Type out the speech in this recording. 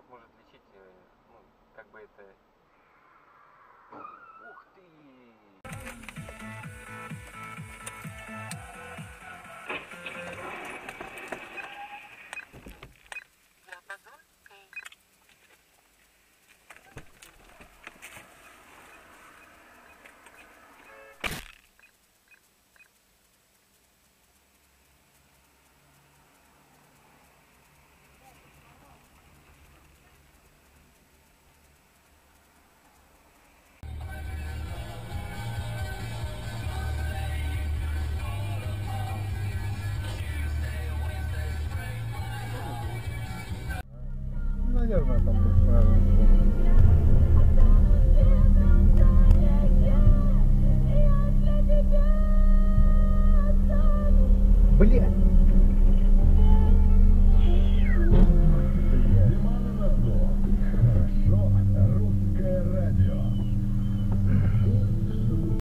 Офтальмолог может лечить, э, ну, как бы это... наверное, там, правильно.